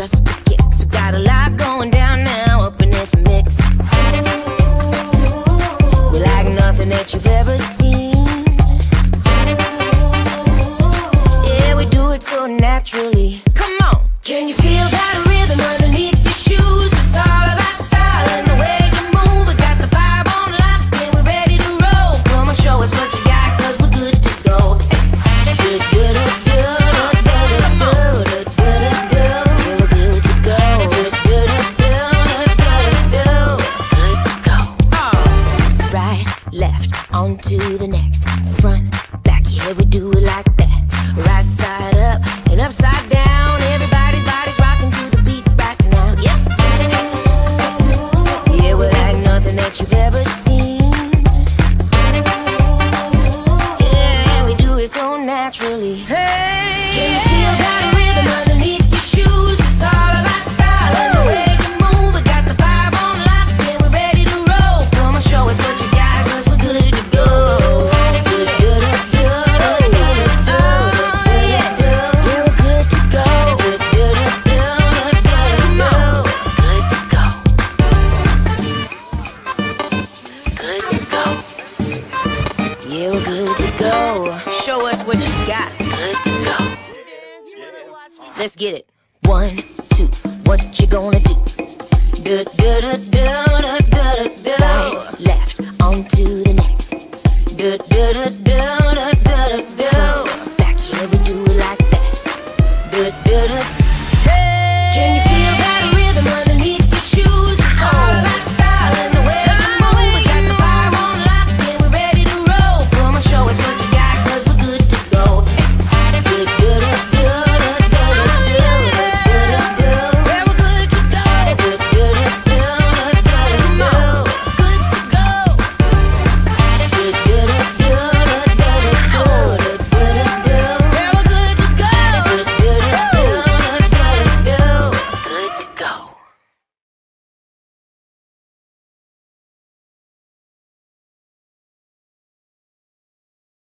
just kicks. We got a lot going down now up in this mix. We like nothing that you've ever seen. Yeah, we do it so naturally. Come on, can you feel that? on to the next. Front, back, yeah, we do it like that. Right side up and upside down. Show us what you got. Good to go. Let's get it. One, two, what you gonna do? Right, left, onto